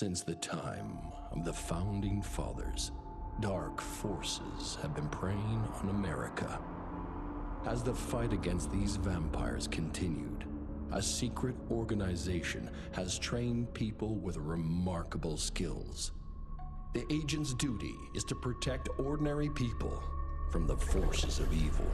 Since the time of the founding fathers, dark forces have been preying on America. As the fight against these vampires continued, a secret organization has trained people with remarkable skills. The agent's duty is to protect ordinary people from the forces of evil.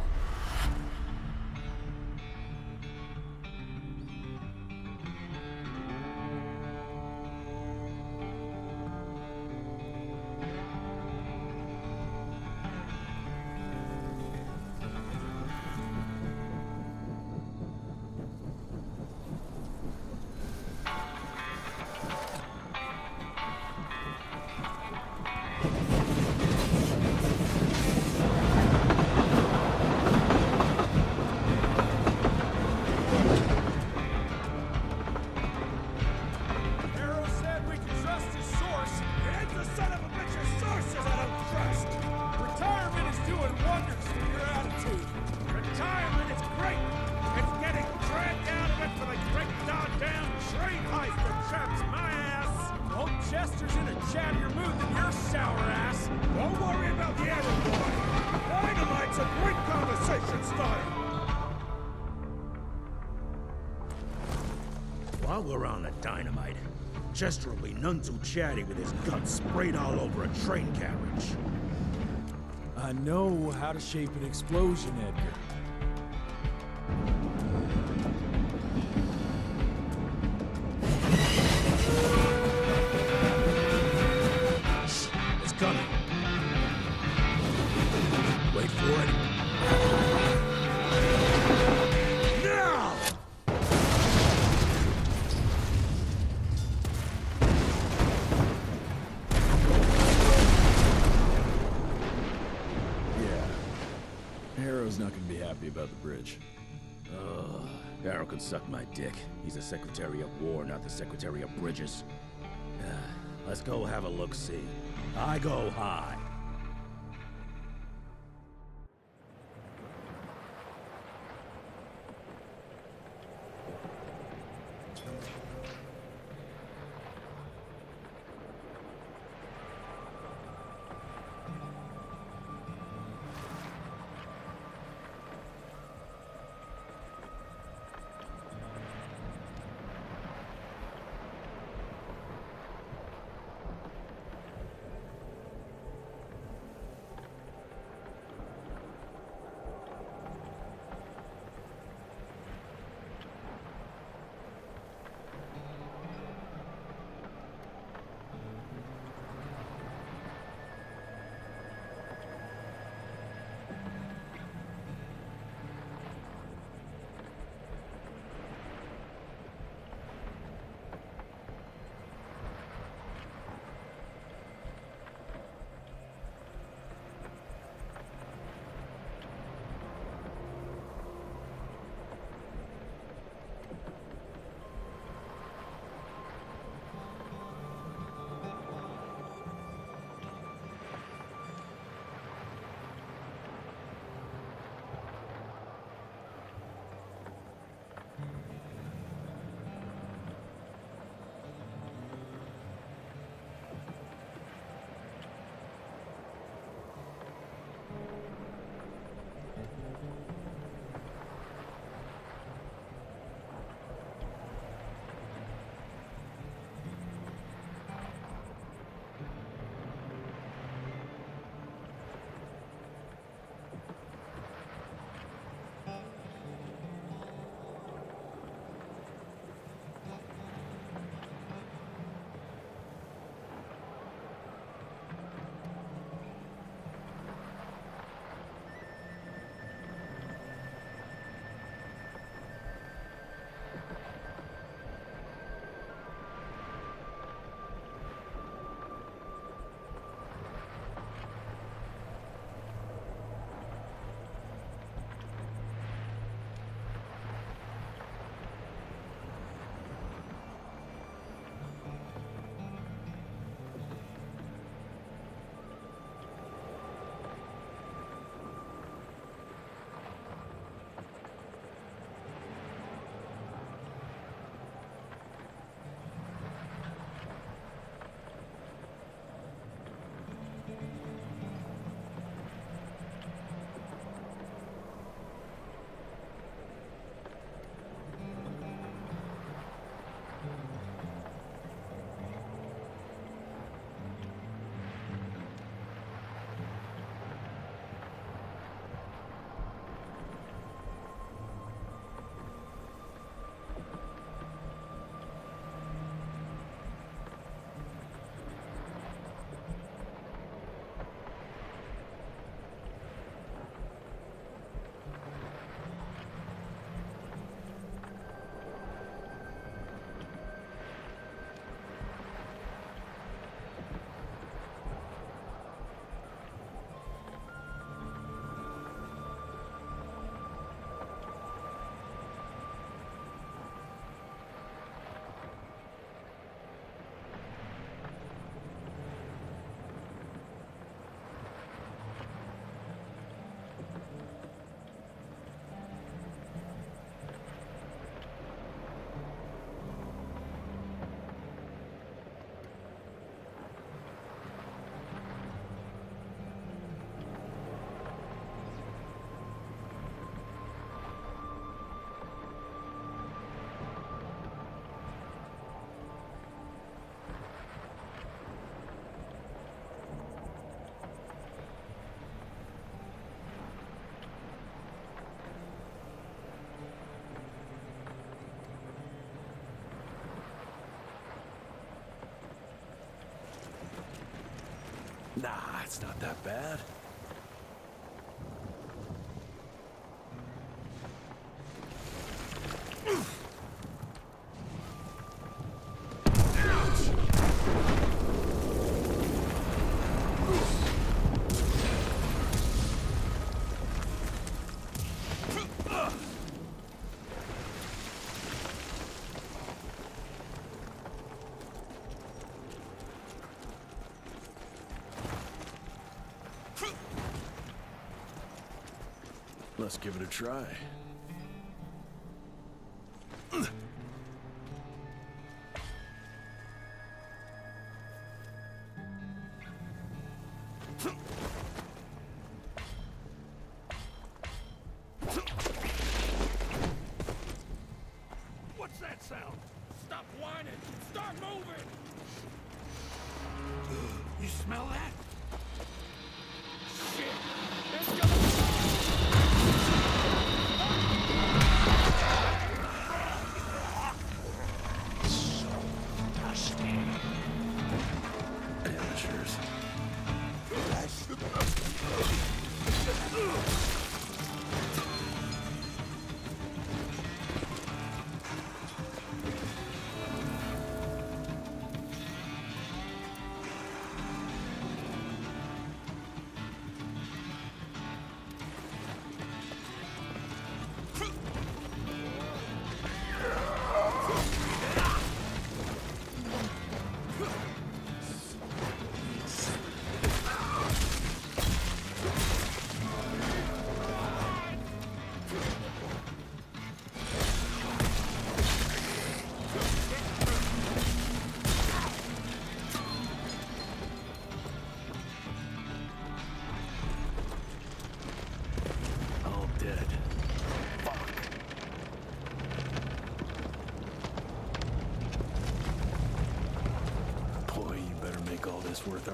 Be none too chatty with his guts sprayed all over a train carriage. I know how to shape an explosion, Edgar. Happy about the bridge. Arrow can suck my dick. He's the Secretary of War, not the Secretary of Bridges. Let's go have a look-see. I go high. Nah, it's not that bad. Let's give it a try.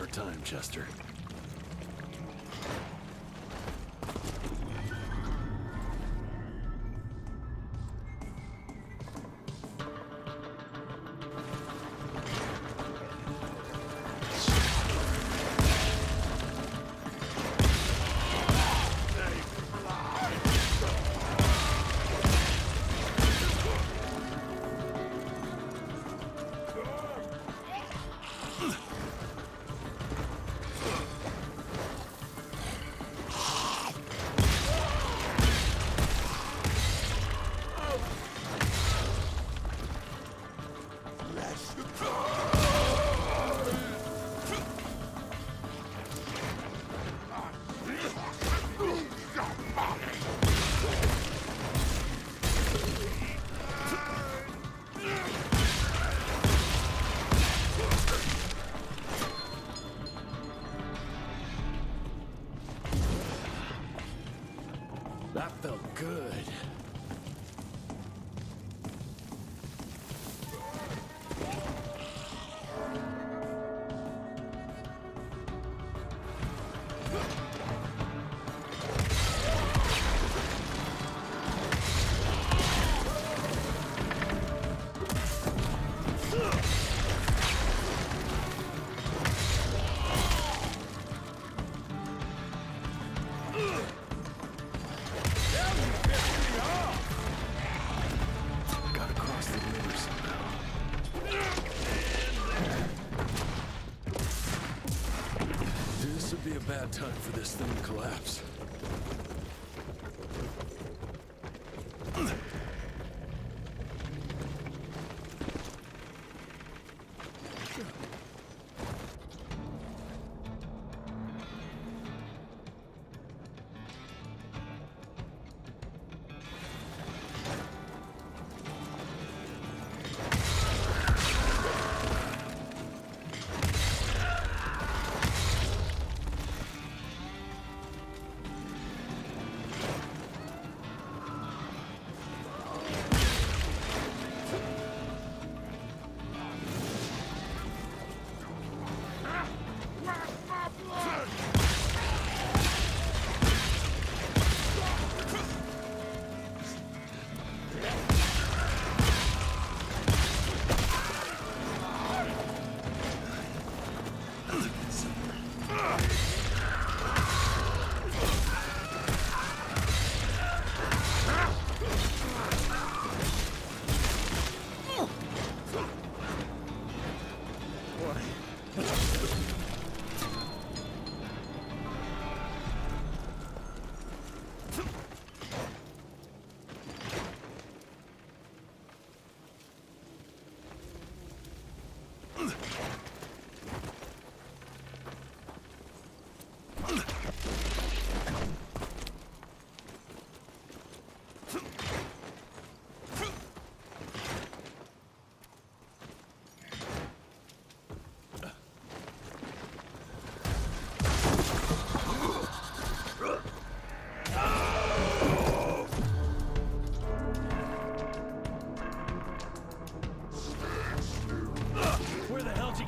Our time, Chester. Good. time for this thing to collapse.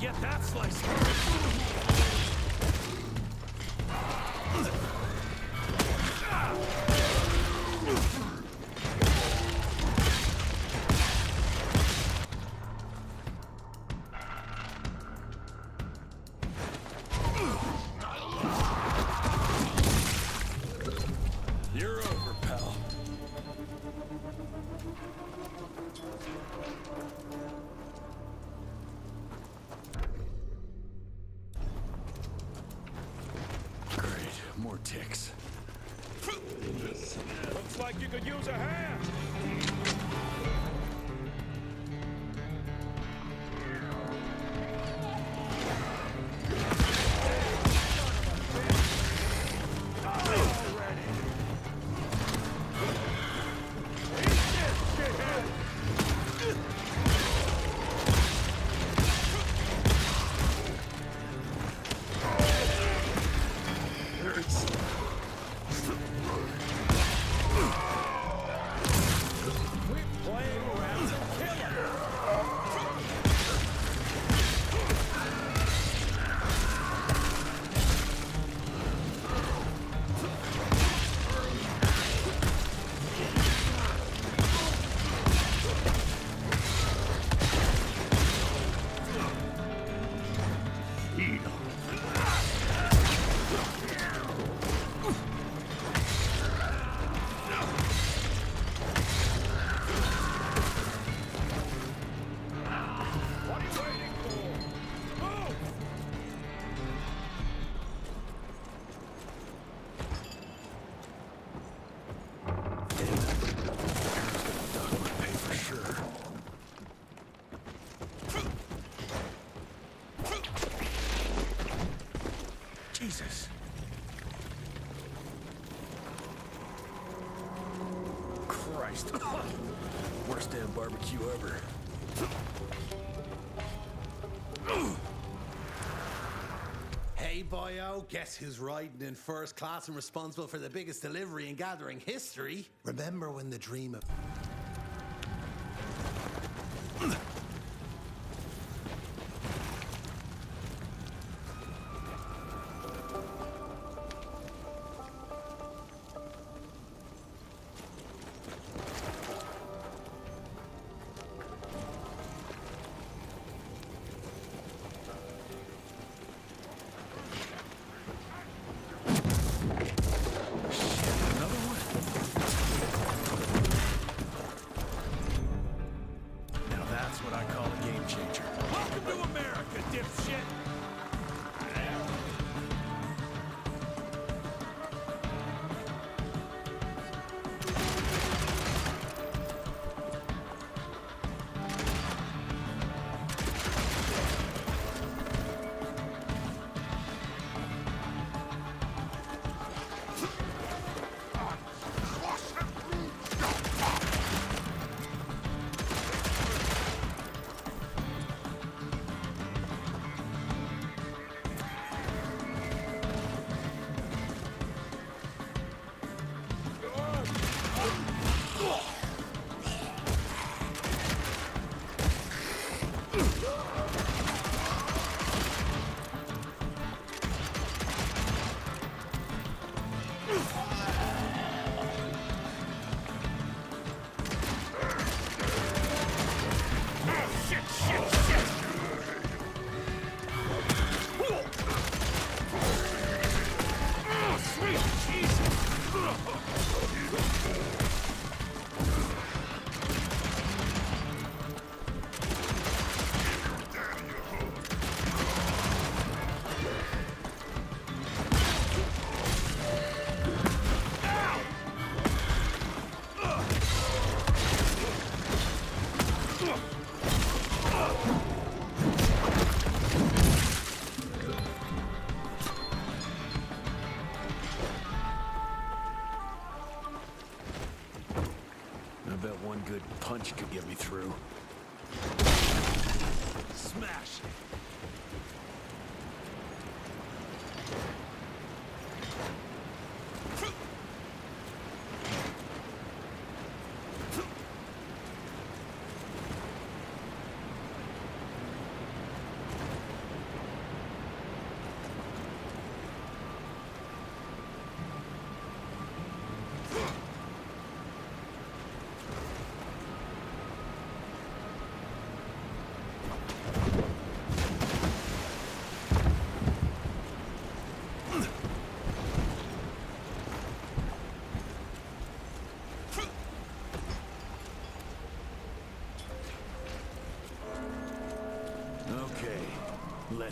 Get that slice? Barbecue ever. Hey, boyo, oh, guess who's riding in first class and responsible for the biggest delivery in gathering history? Remember when the dream of.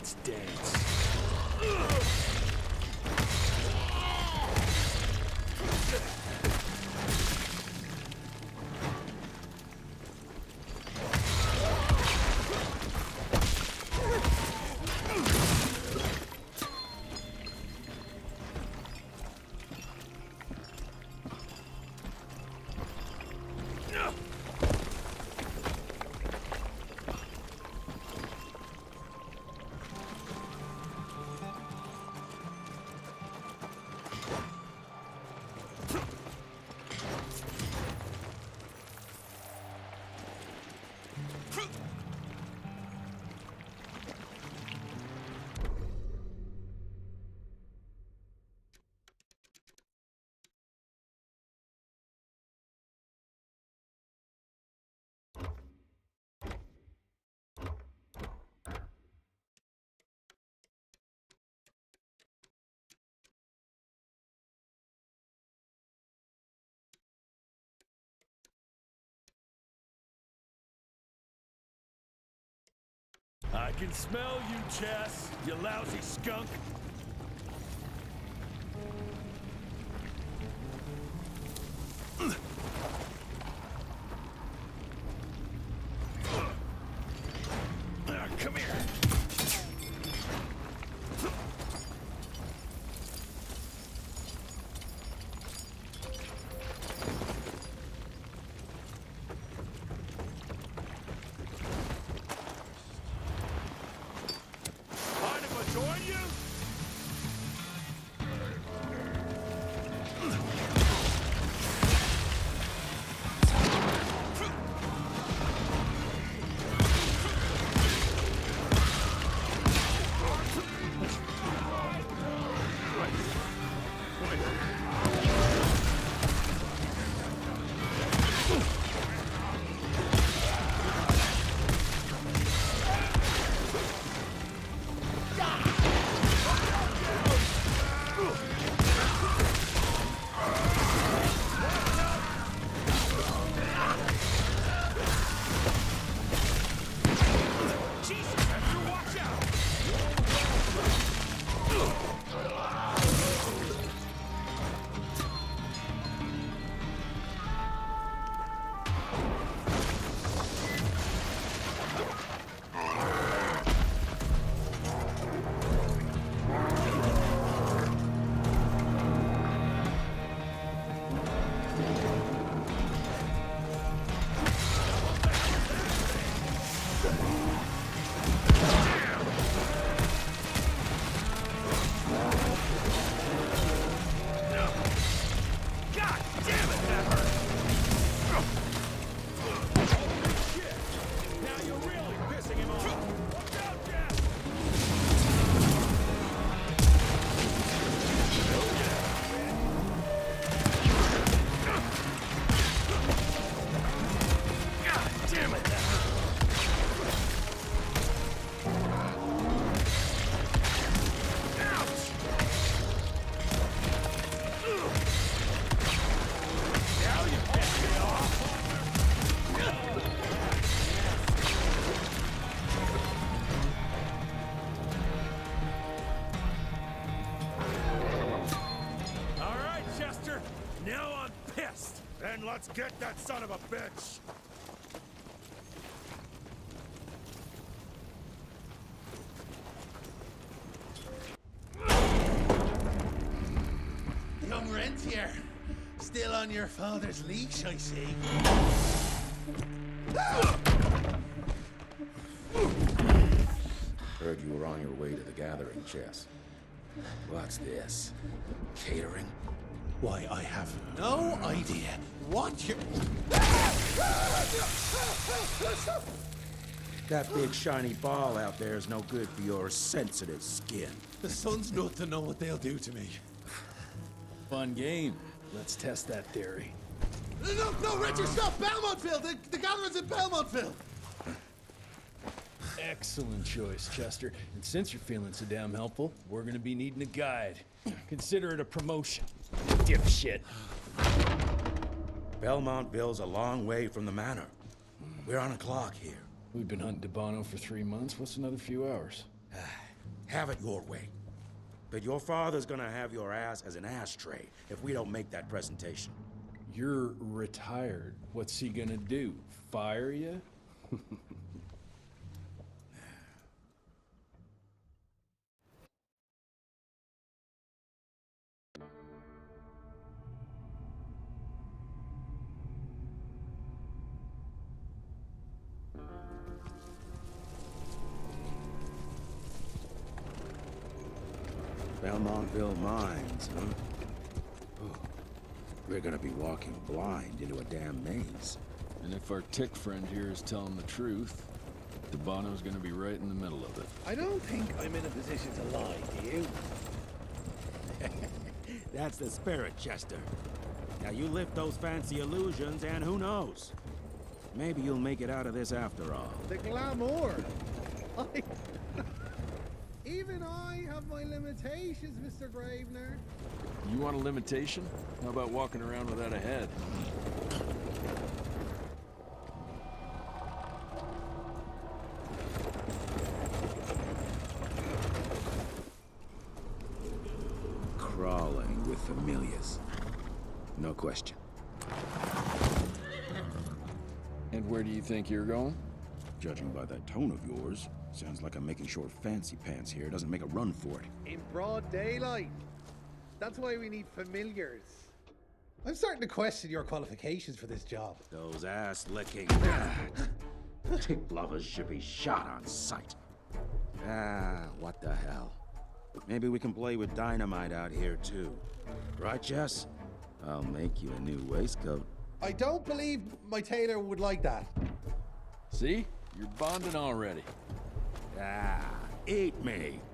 Let's dance. I can smell you, Chess, you lousy skunk. Let's get that son of a bitch. Young rentier. Still on your father's leash, I see. Heard you were on your way to the gathering, Chess. What's this? Catering? Why, I have no idea what you're. That big shiny ball out there is no good for your sensitive skin. The sun's not to know what they'll do to me. Fun game. Let's test that theory. No, no, Richard, stop! Belmontville! The, the gathering's in Belmontville! Excellent choice, Chester. And since you're feeling so damn helpful, we're gonna be needing a guide. Consider it a promotion. Dipshit. Belmontville's a long way from the manor. We're on a clock here. We've been hunting DeBono for three months. What's another few hours? Ah, have it your way. But your father's gonna have your ass as an ashtray if we don't make that presentation. You're retired. What's he gonna do? Fire you? Belmontville Mines, huh? Oh, we're gonna be walking blind into a damn maze. And if our tick friend here is telling the truth, Debano's gonna be right in the middle of it. I don't think I'm in a position to lie, do you? That's the spirit, Chester. Now you lift those fancy illusions, and who knows? Maybe you'll make it out of this after all. The glamour! I... Even I have my limitations, Mr. Gravener. You want a limitation? How about walking around without a head? Crawling with familiars. No question. And where do you think you're going? Judging by that tone of yours, sounds like I'm making sure fancy pants here. Doesn't make a run for it. In broad daylight. That's why we need familiars. I'm starting to question your qualifications for this job. Those ass licking tick lovers should be shot on sight. Ah, what the hell? Maybe we can play with dynamite out here too. Right, Jess? I'll make you a new waistcoat. I don't believe my tailor would like that. See? You're bonding already. Ah, eat me.